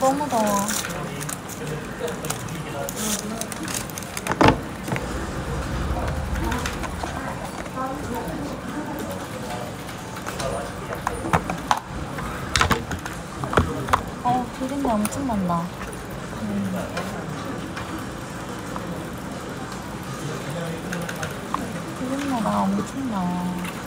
너무 더워. 어, 비린내 엄청 난다. 음. 비린내가 엄청 나.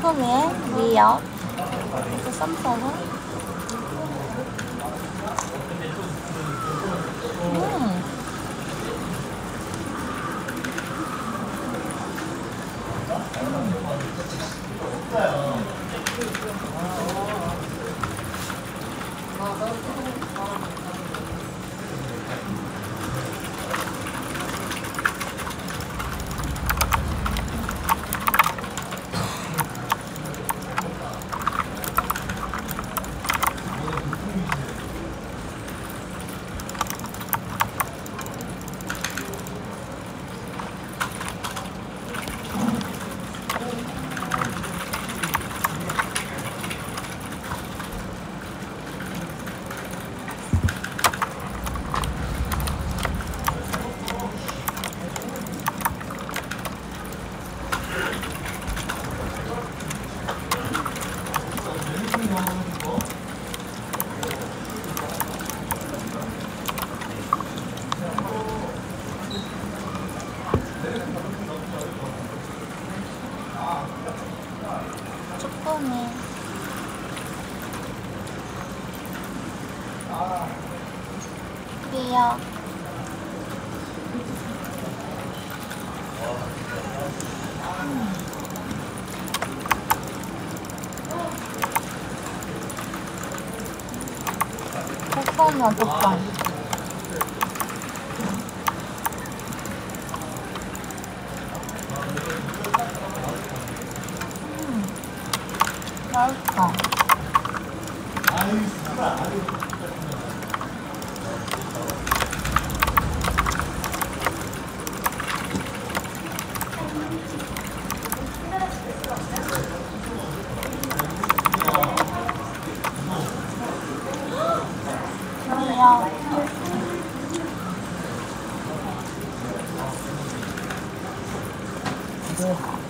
쭈꾸미의 미역. 쌈싸서. 음. 쭈꾸미. 미역. 볶음면 볶음. 음, 맛있어. です。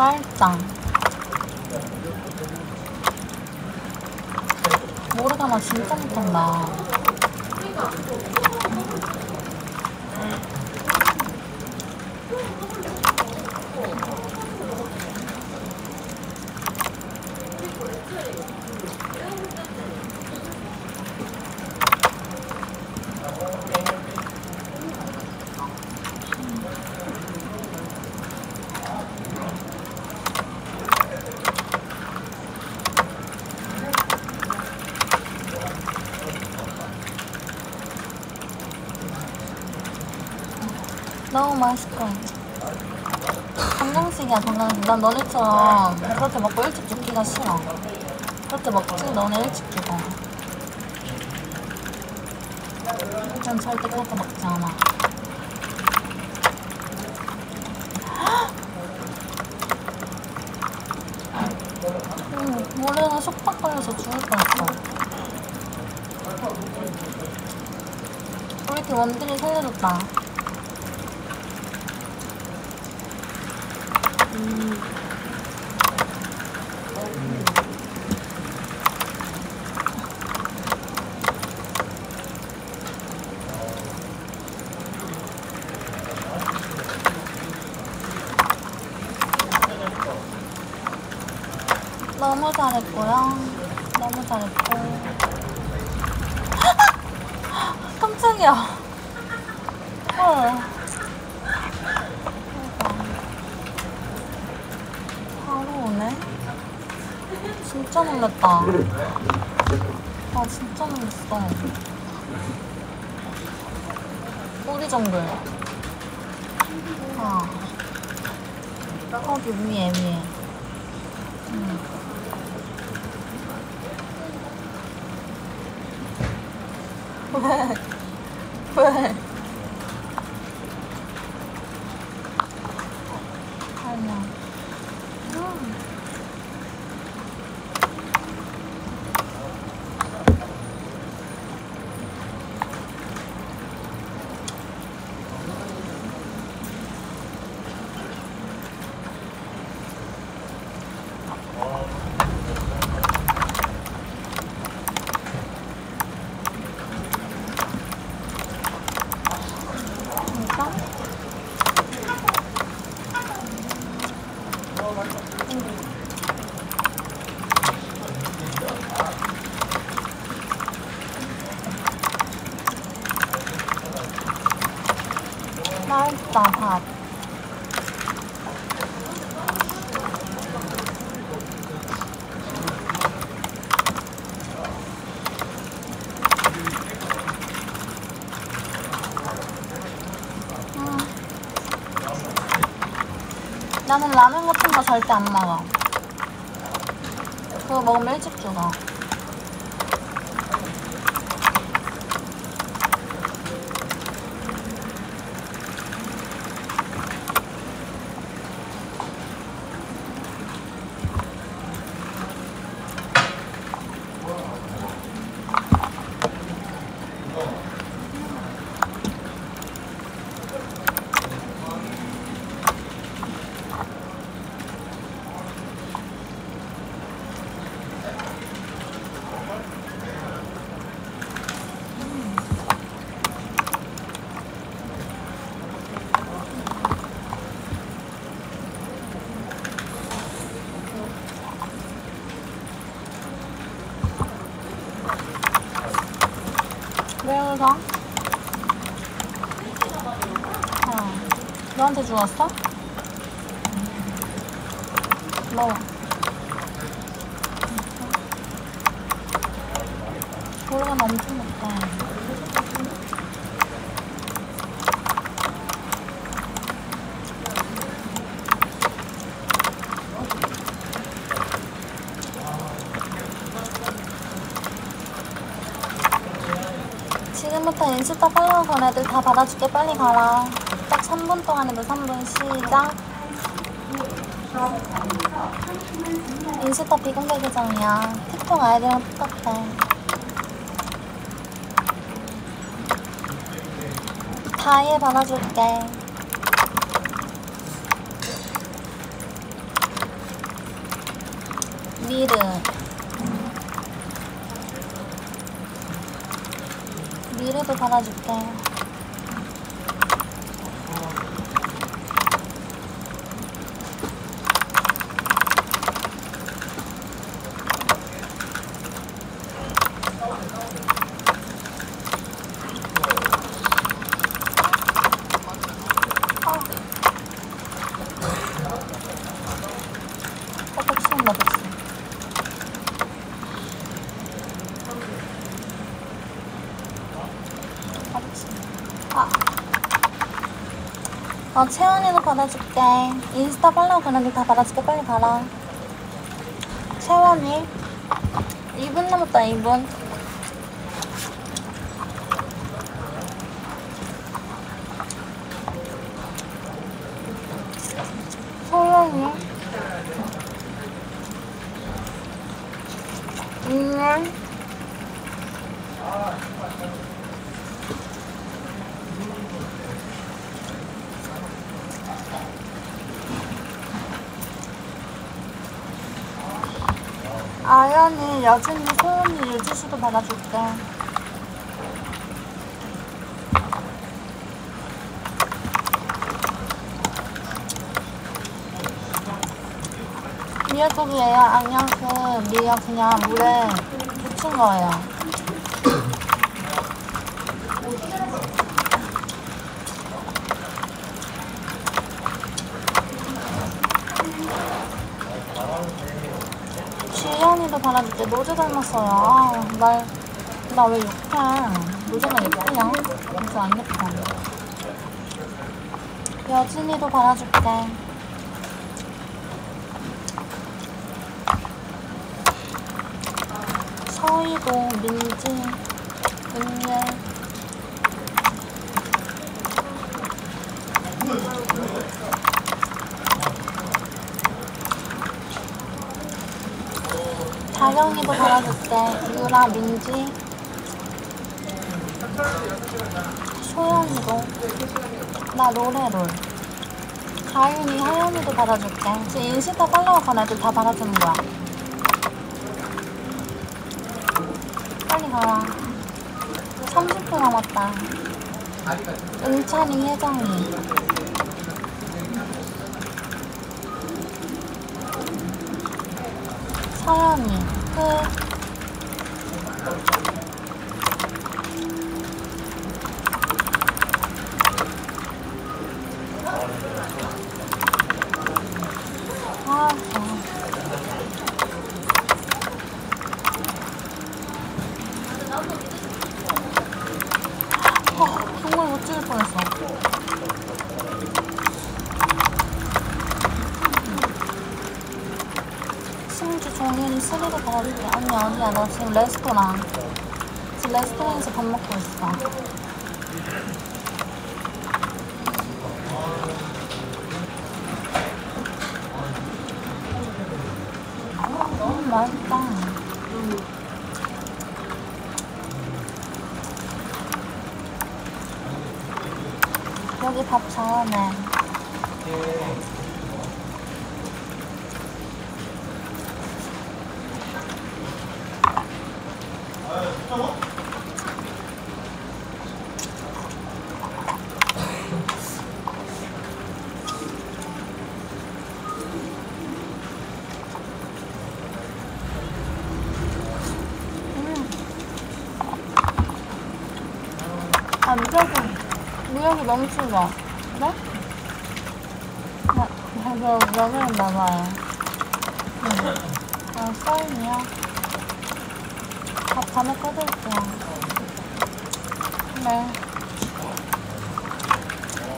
맛있다. 모르가나 진짜 못한다. 맛있고. 건강식이야, 건강식. 난 너네처럼 그렇게 먹고 일찍 죽기가 싫어. 그렇게 먹지, 너네 일찍 죽어. 난 절대 그렇게 먹지 않아. 응, 모래는 속박 걸려서 죽을 뻔했어. 우리 팀 원딜이 살려줬다. 너무 잘했고요. 너무 잘했고. 아, 깜짝이야. 헐. 오네. 진짜 놀랐다. 아, 진짜 놀랐어. 꼬리 정글. 아. 거기 위에, 위에. 음. 왜? 왜? 아니야. 음. 진짜? 밥. 음. 나는 라면 같은 거 절대 안 먹어. 그거 먹으면 일찍 죽어. 왜 웃어? 어. 너한테 주웠어? 뭐? 소리가 엄청 높다. 지금부터 인스타 팔로우 건 애들 다 받아줄게 빨리 가라 딱 3분 동안에도 3분 시작. 인스타 비공개 계정이야. 틱톡 아이디랑 똑같아. 다이에 받아줄게. 미르. 미르도 받아줄게 어, 백수인다, 백수. 아, 백수. 아. 어, 채원이도 받아줄게. 인스타 팔로우 그런데 다 받아줄게. 빨리 가라. 채원이. 2분 남았다, 2분. 소영이. 음. 아연이, 여진이, 소은이, 유지수도 받아줄게. 미역국이에요. 그 미역 그냥 물에 부친 거예요. 주연이도 바라줄게. 노제 닮았어요. 아, 말, 나왜 욕해? 노제가 예쁘냐? 진짜 안 예뻐. 여진이도 바라줄게. 서희도, 민지, 은예. 다령이도 달아줄게. 유라, 민지. 소연이도. 나 로레롤. 가윤이, 하연이도 받아줄게. 지금 인스타 팔로워 건 애들 다 받아주는 거야. 빨리 가라. 30분 남았다. 은찬이, 혜정이. 서연이, people. 레스토랑. 지금 레스토랑에서 밥 먹고 있어. 음, 맛있다. 여기 밥 잘하네. 음. 아, 무역이, 추워. 그래? 나, 나도 여기는 나봐요. 응. 아, 썰이요? 밥 밤에 꺼드릴게요. 네.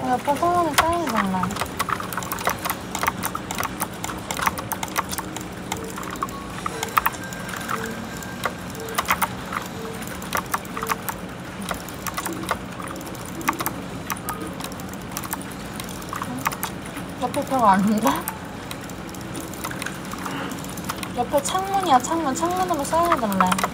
어, 옆에 소문이 쌓이잖아. 옆에 벽 아닌데? 옆에 창문이야 창문 창문으로 써야될래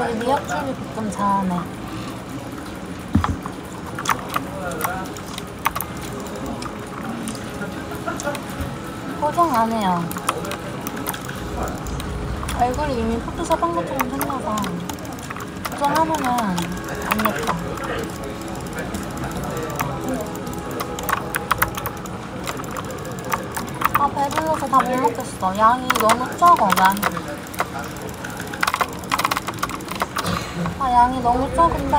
여기 미역줄이 볶음 잘하네 포장 안 해요. 얼굴이 이미 포토샵 한 것처럼 생겨서 포장하면은 안 예뻐. 아 배불러서 다 못 먹겠어. 양이 너무 적어 난 아, 양이 너무 적은데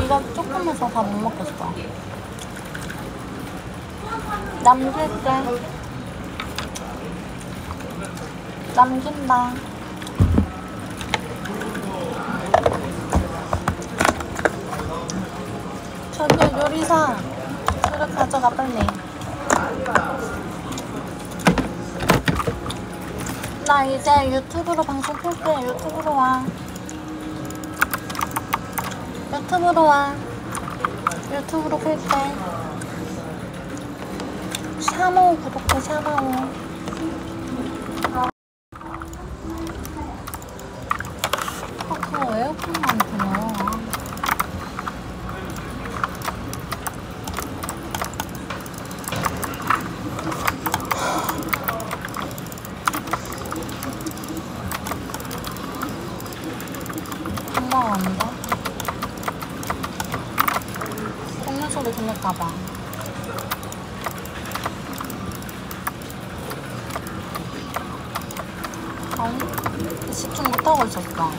위가 조금해서 다 못 먹겠어. 남길 때 남긴다. 저기 요리사. 그릇 가져가 빨리. 나 이제 유튜브로 방송 켤게. 유튜브로 와. 유튜브로 와. 유튜브로 켤게. 샤모 구독해. 아, 그거 에어컨만 되나? 엄마가 안 돼? 걷는 소리 들릴까봐. 아니, 집중 못하고 있었어.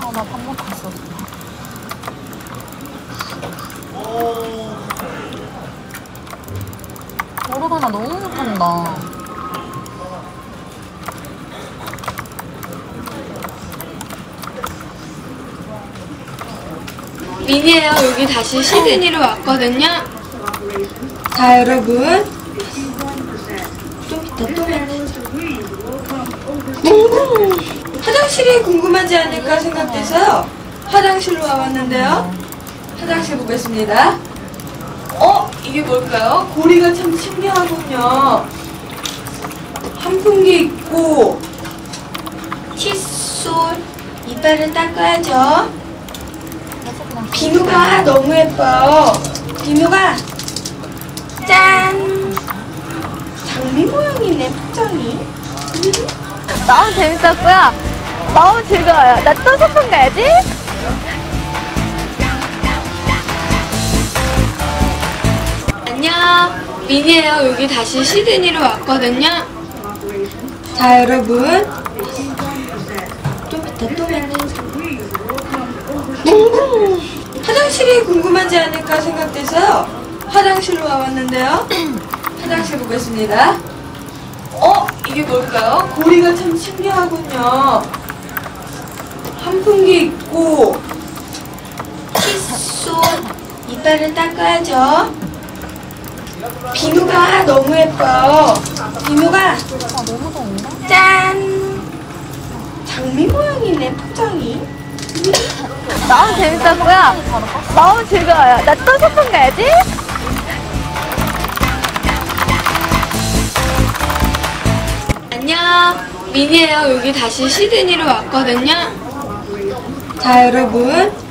아, 나 밥 먹고 있었어. 모르거나 너무 못한다. 미니에요. 여기 다시 시드니로 왔거든요. 자, 여러분. 음, 화장실이 궁금하지 않을까 생각돼서요. 화장실로 와봤는데요. 화장실 보겠습니다. 어? 이게 뭘까요? 고리가 참 신기하군요. 환풍기 있고, 칫솔, 이빨을 닦아야죠. 비누가 너무 예뻐요. 비누가 짠! 장미 모양이네, 포장이. 너무 재밌었고요. 너무 즐거워요. 나 또 소풍 가야지. 안녕. 미니에요. 여기 다시 시드니로 왔거든요. 자, 여러분. 좀 이따 또 봬요. 음, 화장실이 궁금하지 않을까 생각돼서요. 화장실로 와봤는데요. 화장실 보겠습니다. 어? 이게 뭘까요? 고리가 참 신기하군요. 환풍기 있고, 칫솔, 이빨을 닦아야죠. 비누가 너무 예뻐요. 비누가 아, 너무 더운데? 짠! 장미 모양이네, 포장이. 너무 재밌었고요. 너무 즐거워요. 나 또 소풍 가야지. 미니에요. 여기 다시 시드니로 왔거든요. 자, 여러분.